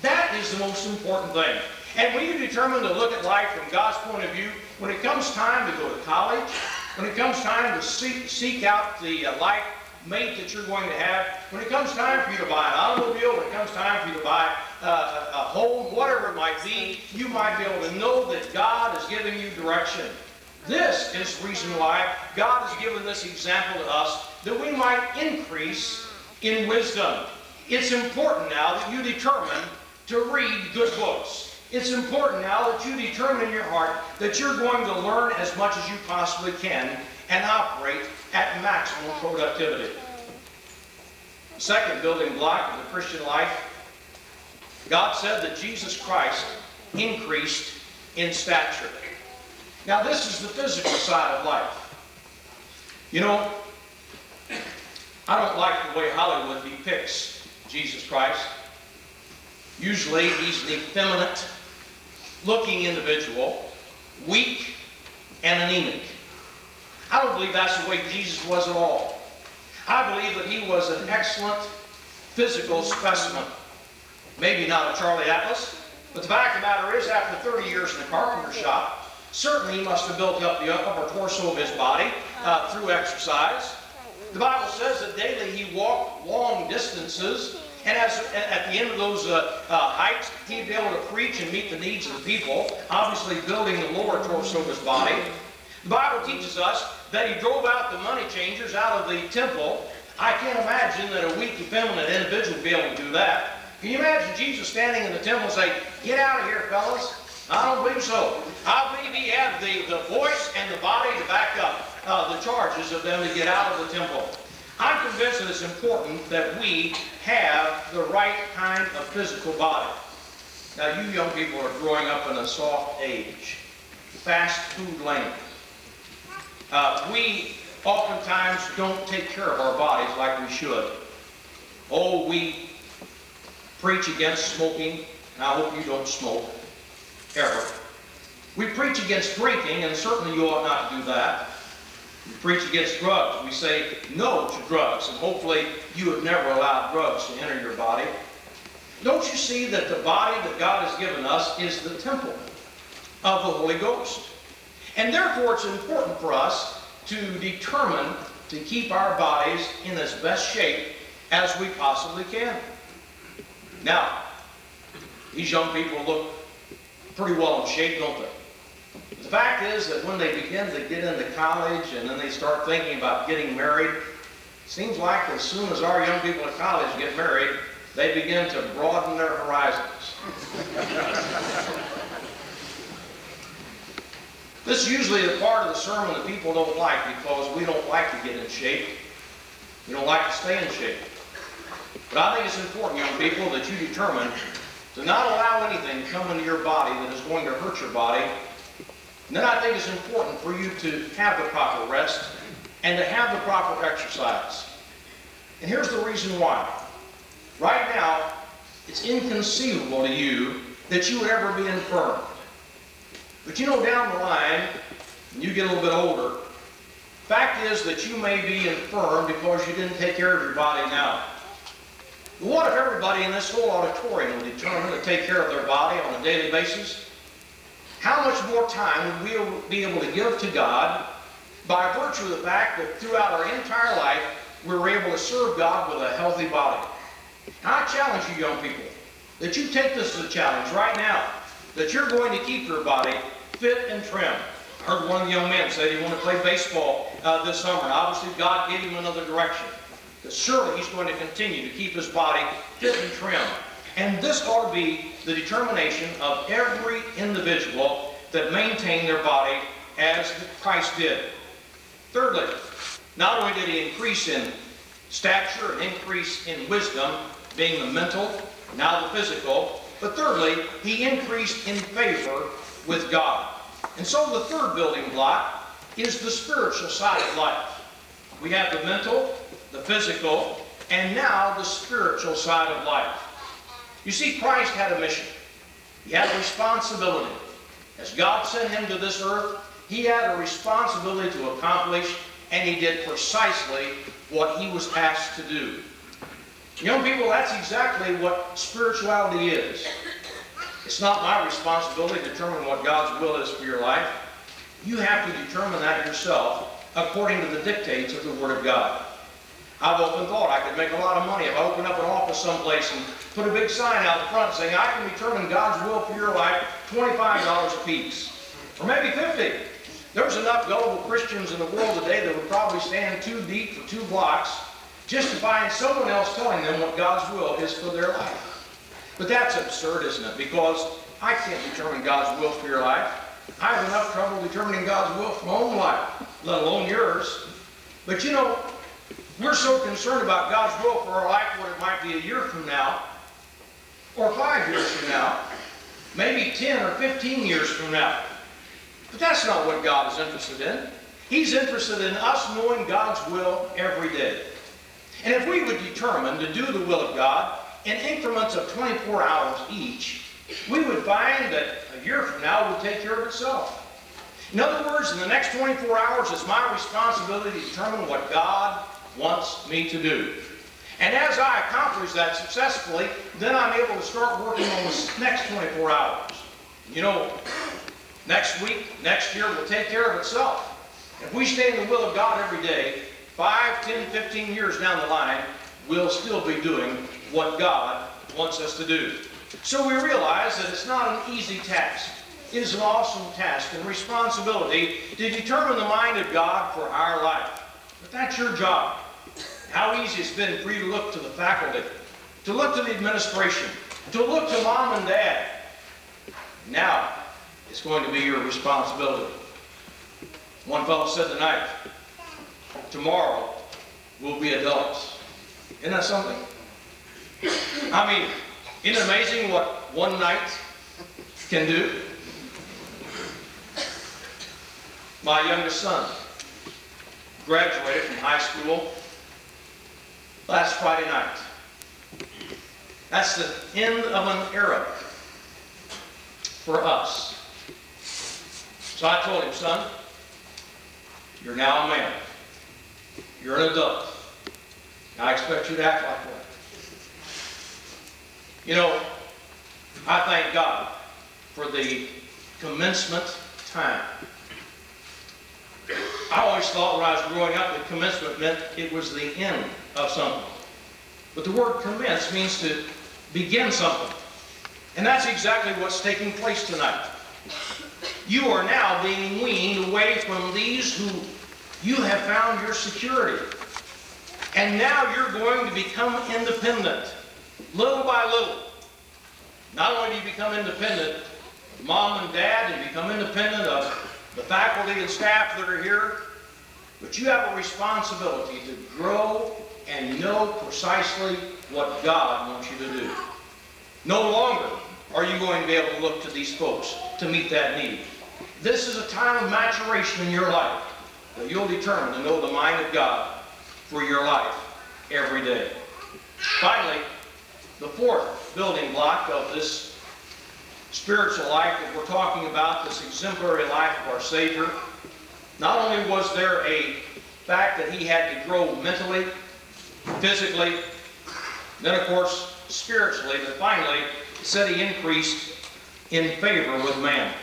That is the most important thing. And when you determine to look at life from God's point of view, when it comes time to go to college, when it comes time to seek, seek out the uh, life mate that you're going to have, when it comes time for you to buy an automobile, when it comes time for you to buy uh, a, home, whatever it might be, you might be able to know that God is giving you direction. This is the reason why God has given this example to us, that we might increase in wisdom. It's important now that you determine to read good books. It's important now that you determine in your heart that you're going to learn as much as you possibly can and operate at maximum productivity. Second building block of the Christian life, God said that Jesus Christ increased in stature. Now this is the physical side of life. You know, I don't like the way Hollywood depicts Jesus Christ. Usually he's an effeminate looking individual, weak and anemic. I don't believe that's the way Jesus was at all. I believe that he was an excellent physical specimen. Maybe not a Charlie Atlas, but the fact of the matter is, after 30 years in the carpenter shop, certainly he must have built up the upper torso of his body uh, through exercise. The Bible says that daily he walked long distances, and as at the end of those uh, uh, hikes, he'd be able to preach and meet the needs of the people, obviously building the lower torso of his body. The Bible teaches us that he drove out the money changers out of the temple. I can't imagine that a weak, effeminate individual would be able to do that. Can you imagine Jesus standing in the temple and say, get out of here, fellas? I don't believe so. I believe he had the, the voice and the body to back up uh, the charges of them to get out of the temple. I'm convinced that it's important that we have the right kind of physical body. Now, you young people are growing up in a soft age, fast food land. Uh, we oftentimes don't take care of our bodies like we should. Oh, we preach against smoking, and I hope you don't smoke, ever. We preach against drinking, and certainly you ought not to do that. We preach against drugs. We say no to drugs, and hopefully you have never allowed drugs to enter your body. Don't you see that the body that God has given us is the temple of the Holy Ghost? And therefore it's important for us to determine to keep our bodies in as best shape as we possibly can. Now, these young people look pretty well in shape, don't they? Fact is that when they begin to get into college and then they start thinking about getting married, seems like as soon as our young people in college get married, they begin to broaden their horizons. this is usually the part of the sermon that people don't like because we don't like to get in shape. We don't like to stay in shape. But I think it's important, young people, that you determine to not allow anything to come into your body that is going to hurt your body. Then I think it's important for you to have the proper rest and to have the proper exercise. And here's the reason why. Right now, it's inconceivable to you that you would ever be infirm. But you know, down the line, when you get a little bit older, fact is that you may be infirm because you didn't take care of your body now. But what if everybody in this whole auditorium would determine to take care of their body on a daily basis? How much more time would we be able to give to God by virtue of the fact that throughout our entire life, we we're able to serve God with a healthy body? I challenge you young people that you take this as a challenge right now, that you're going to keep your body fit and trim. I heard one of the young men say he wanted to play baseball uh, this summer. Obviously, God gave him another direction. But surely he's going to continue to keep his body fit and trim. And this ought to be the determination of every individual that maintain their body as Christ did. Thirdly, not only did he increase in stature, and increase in wisdom, being the mental, now the physical, but thirdly, he increased in favor with God. And so the third building block is the spiritual side of life. We have the mental, the physical, and now the spiritual side of life. You see, Christ had a mission. He had a responsibility. As God sent him to this earth, he had a responsibility to accomplish, and he did precisely what he was asked to do. Young people, that's exactly what spirituality is. It's not my responsibility to determine what God's will is for your life. You have to determine that yourself according to the dictates of the Word of God. I've often thought I could make a lot of money if I opened up an office someplace and put a big sign out front saying, I can determine God's will for your life, $25 a piece. Or maybe 50 There's enough gullible Christians in the world today that would probably stand too deep for two blocks just to find someone else telling them what God's will is for their life. But that's absurd, isn't it? Because I can't determine God's will for your life. I have enough trouble determining God's will for my own life, let alone yours. But you know, we're so concerned about God's will for our life, what it might be a year from now, or five years from now, maybe 10 or 15 years from now. But that's not what God is interested in. He's interested in us knowing God's will every day. And if we would determine to do the will of God in increments of 24 hours each, we would find that a year from now will take care of itself. In other words, in the next 24 hours, it's my responsibility to determine what God wants me to do. And as I accomplish that successfully, then I'm able to start working on the next 24 hours. You know, next week, next year will take care of itself. If we stay in the will of God every day, 5, 10, 15 years down the line, we'll still be doing what God wants us to do. So we realize that it's not an easy task. It is an awesome task and responsibility to determine the mind of God for our life. But that's your job. How easy it's been for you to look to the faculty, to look to the administration, to look to mom and dad. Now, it's going to be your responsibility. One fellow said tonight, tomorrow we'll be adults. Isn't that something? I mean, isn't it amazing what one night can do? My youngest son graduated from high school last Friday night. That's the end of an era for us. So I told him, son, you're now a man. You're an adult. I expect you to act like one. You know, I thank God for the commencement time. I always thought when I was growing up that commencement meant it was the end of something. But the word commence means to begin something. And that's exactly what's taking place tonight. You are now being weaned away from these who you have found your security. And now you're going to become independent, little by little. Not only do you become independent of mom and dad, and become independent of the faculty and staff that are here, but you have a responsibility to grow and know precisely what God wants you to do. No longer are you going to be able to look to these folks to meet that need. This is a time of maturation in your life that you'll determine to know the mind of God for your life every day. Finally, the fourth building block of this spiritual life that we're talking about, this exemplary life of our Savior, not only was there a fact that he had to grow mentally, physically, then of course spiritually, but finally said he increased in favor with man.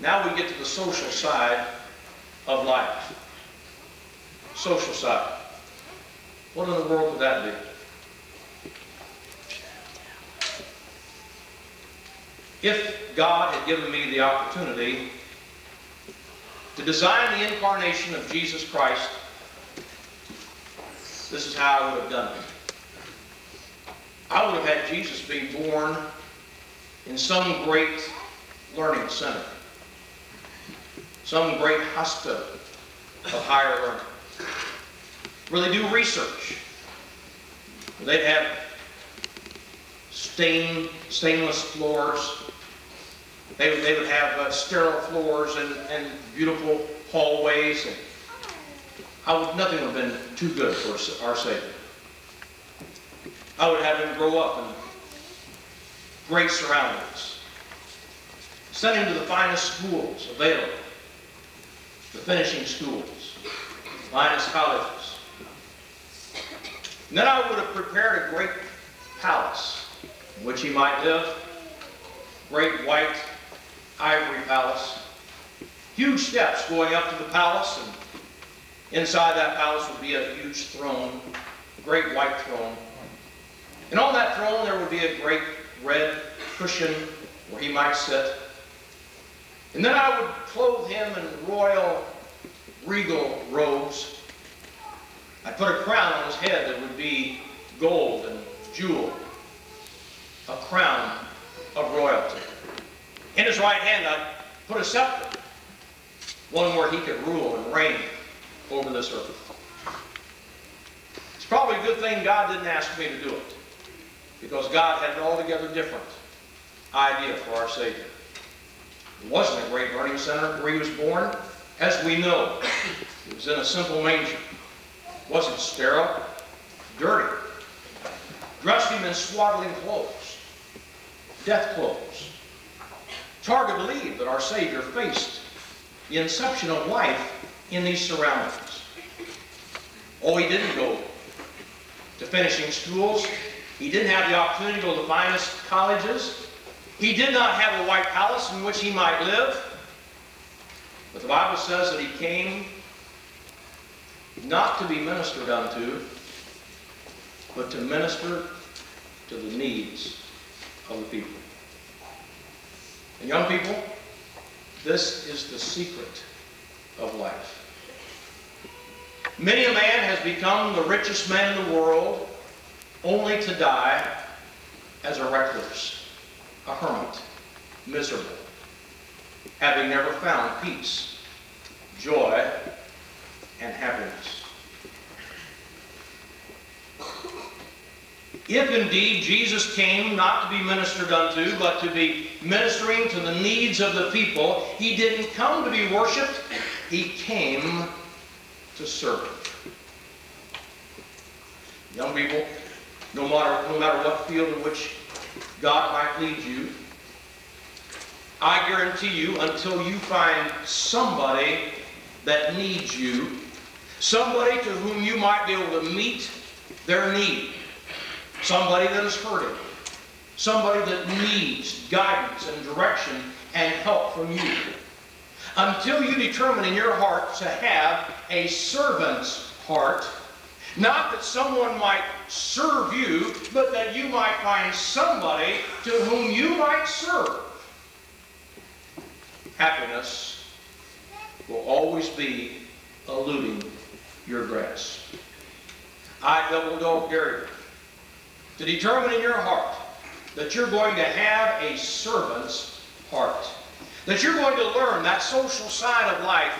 Now we get to the social side of life. Social side. What in the world would that be? If God had given me the opportunity to design the incarnation of Jesus Christ, this is how I would have done it. I would have had Jesus be born in some great learning center, some great hospital of higher learning, where they do research. They'd have stain, stainless floors, they, they would have uh, sterile floors and, and beautiful hallways. And I would, nothing would have been too good for our Savior. I would have him grow up in great surroundings. Send him to the finest schools available, the finishing schools, finest colleges. And then I would have prepared a great palace in which he might live, great white ivory palace. Huge steps going up to the palace, and inside that palace would be a huge throne, a great white throne. And on that throne there would be a great red cushion where he might sit. And then I would clothe him in royal, regal robes. I'd put a crown on his head that would be gold and jewel, a crown of royalty. In his right hand, I'd put a scepter, one where he could rule and reign over this earth. It's probably a good thing God didn't ask me to do it, because God had an altogether different idea for our Savior. It wasn't a great learning center where he was born. As we know, he was in a simple manger. It wasn't sterile, dirty. Dressed him in swaddling clothes, death clothes. It's hard to believe that our Savior faced the inception of life in these surroundings. Oh, he didn't go to finishing schools. He didn't have the opportunity to go to the finest colleges. He did not have a white palace in which he might live. But the Bible says that he came not to be ministered unto, but to minister to the needs of the people. And young people, this is the secret of life. Many a man has become the richest man in the world only to die as a recluse, a hermit, miserable, having never found peace, joy, and happiness. If indeed Jesus came not to be ministered unto, but to be ministering to the needs of the people, he didn't come to be worshiped, he came to serve. Young people, no matter, no matter what field in which God might lead you, I guarantee you, until you find somebody that needs you, somebody to whom you might be able to meet their need, somebody that is hurting, somebody that needs guidance and direction and help from you. Until you determine in your heart to have a servant's heart, not that someone might serve you, but that you might find somebody to whom you might serve. Happiness will always be eluding your grasp. I double dog dare you to determine in your heart that you're going to have a servant's heart. That you're going to learn that social side of life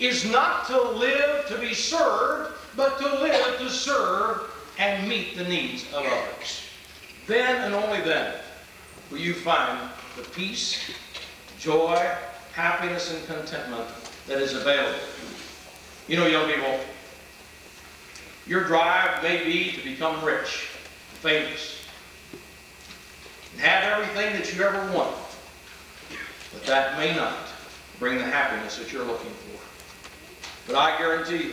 is not to live to be served, but to live to serve and meet the needs of others. Then and only then will you find the peace, joy, happiness, and contentment that is available. You know, young people, your drive may be to become rich, famous, and have everything that you ever want. But that may not bring the happiness that you're looking for. But I guarantee you,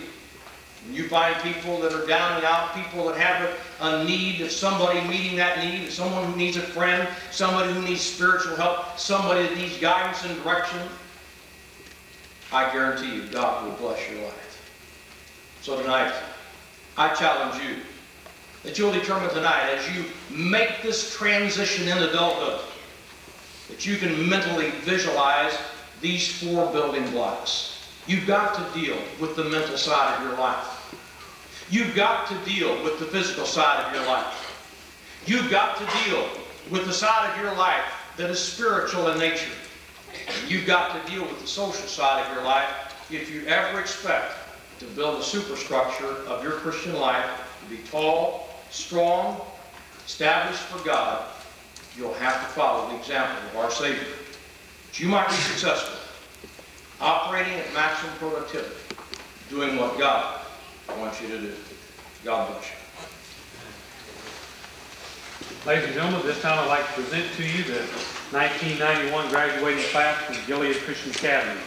when you find people that are down and out, people that have a, a need of somebody meeting that need, someone who needs a friend, somebody who needs spiritual help, somebody that needs guidance and direction, I guarantee you God will bless your life. So tonight, I challenge you that you'll determine tonight as you make this transition in adulthood that you can mentally visualize these four building blocks. You've got to deal with the mental side of your life. You've got to deal with the physical side of your life. You've got to deal with the side of your life that is spiritual in nature. You've got to deal with the social side of your life if you ever expect to build a superstructure of your Christian life to be tall, strong, established for God, you'll have to follow the example of our Savior. But you might be successful, operating at maximum productivity, doing what God wants you to do. God bless you. Ladies and gentlemen, this time I'd like to present to you the 1991 graduating class from Gilead Christian Academy.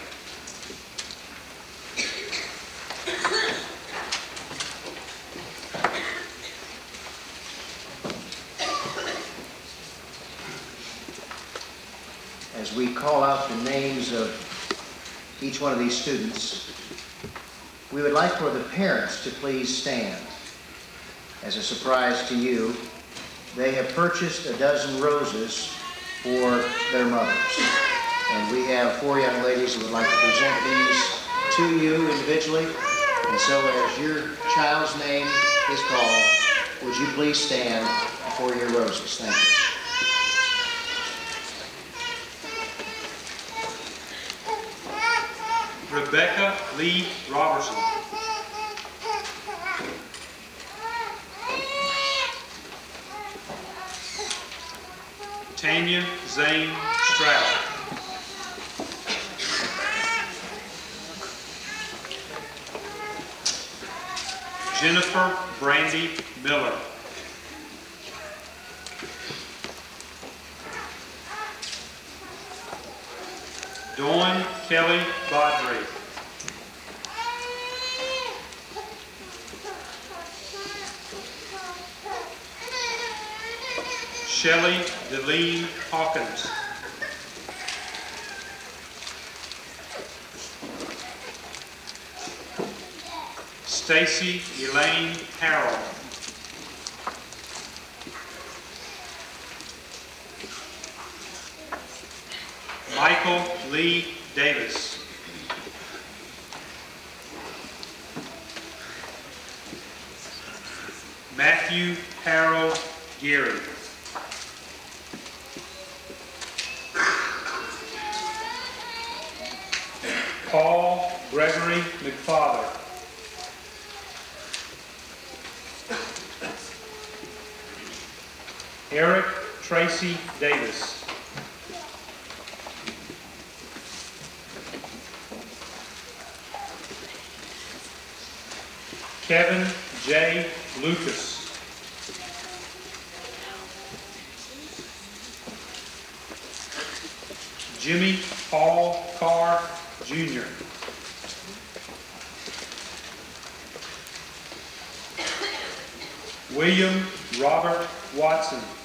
As we call out the names of each one of these students, we would like for the parents to please stand. As a surprise to you, they have purchased a dozen roses for their mothers. And we have four young ladies who would like to present these to you individually. And so as your child's name is called, would you please stand for your roses? Thank you. Rebecca Lee Robertson. Tanya Zane Stroud. Jennifer Brandy Miller. Dawn Kelly Bodry. Shelley Deline Hawkins. Stacy Elaine Harrell. Michael Lee Davis. Matthew Harold Geary. Paul Gregory McFather. Eric Tracy Davis. Kevin J. Lucas. Jimmy Paul Carr Jr. William Robert Watson.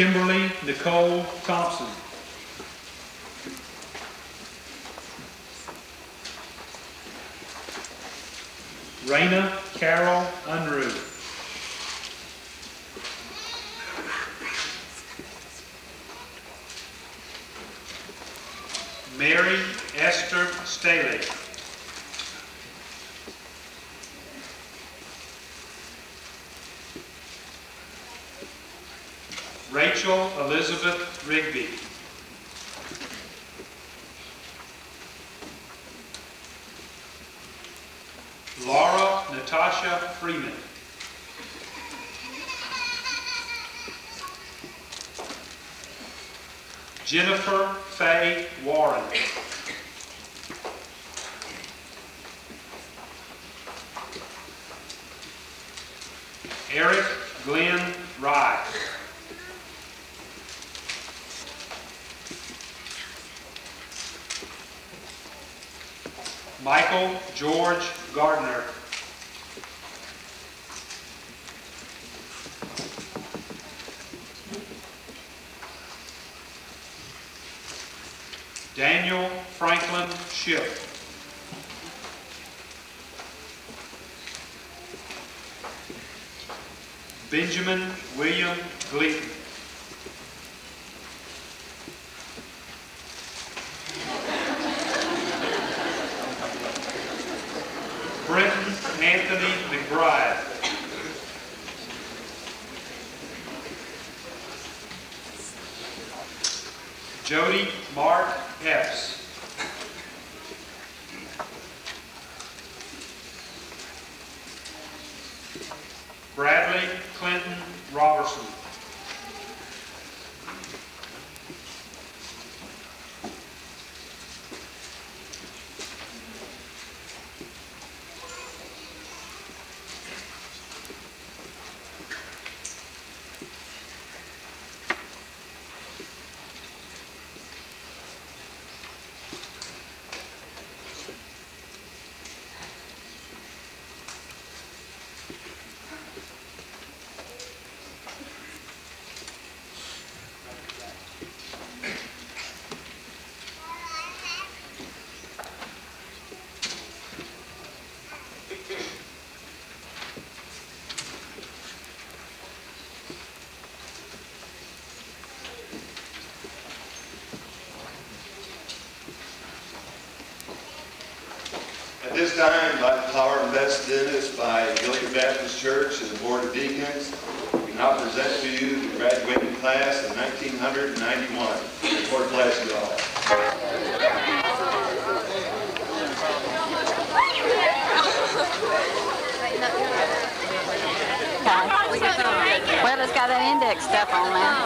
Kimberly Nicole Thompson. Raina Carol Unruh. Mary Esther Staley. Rachel Elizabeth Rigby. Laura Natasha Freeman. Jennifer Faye Warren. Eric Glenn Rye. Michael George Gardner. Daniel Franklin Ship. Benjamin William Gleason. McBride. Jody Mark Epps. Bradley Clinton Robertson. At this time, I'd like to call our invested in us by Gilead Baptist Church and the Board of Deacons. We now present to you the graduating class of 1991. Lord bless you all. Well, it's got that index stuff on there.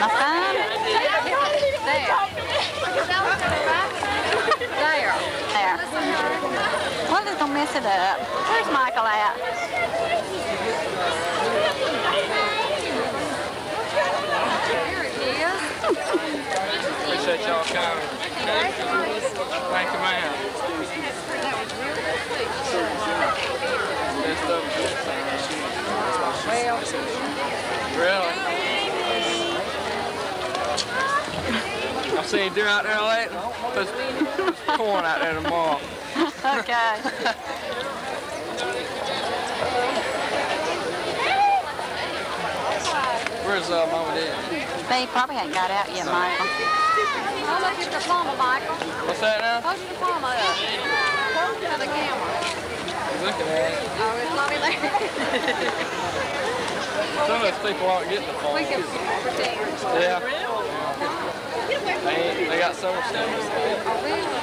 My thumb? There. There. There. Well, gonna mess it up. Where's Michael at? Here it is. Appreciate y'all coming. Thank you, ma'am. Best of Really? I seen you deer out there lately. There's, there's corn out there tomorrow. Okay. Where's uh, Mama and Dad? They probably ain't got out yet, Michael. Hold up your diploma, Michael. What's that now? Hold your diploma up. Hold it to the camera. He's looking at it. Oh, it's not in there. Some of those people aren't getting the phone. We can pretend. Yeah. They, ain't- they got so much stuff.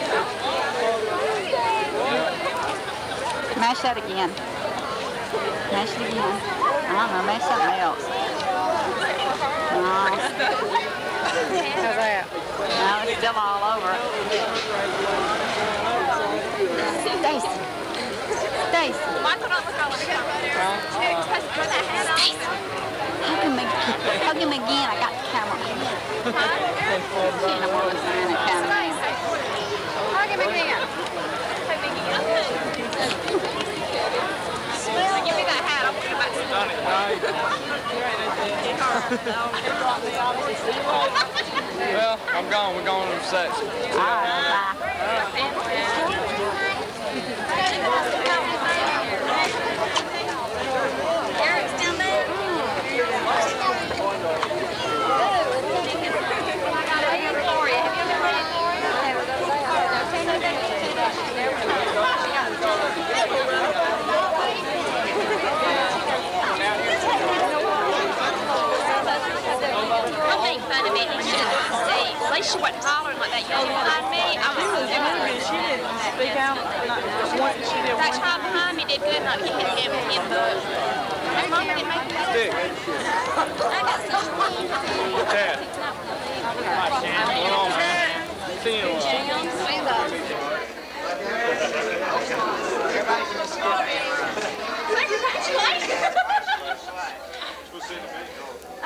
Mash that again. Mash it again. I don't know, mash something else. No. How's that? No, it's still all over it. Stacy. Stacy. Michael, don't look all over here. You're supposed to put that hat on. Hug him again. Hug him again. I got the camera. Shit, I'm always saying the camera. Hug him again. Hug him again. Give me that hat. I'll put it. Well, I'm gone. We're going to the reception. All right, bye. Eric's down there. Don't make fun of me. You should have stayed. At least you wasn't hollering like that. You didn't behind me. I was She didn't speak out, not once, she did That one. child behind me did good not to get him him booked. Her mom didn't make me Dick. I got some Chad. Hi, Shan. What's going on, man? See you in a while. I